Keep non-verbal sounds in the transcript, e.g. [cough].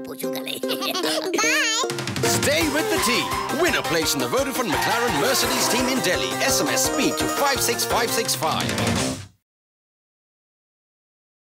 [laughs] Stay with the team. Win a place in the Vodafone McLaren Mercedes team in Delhi. SMS speed to 56565.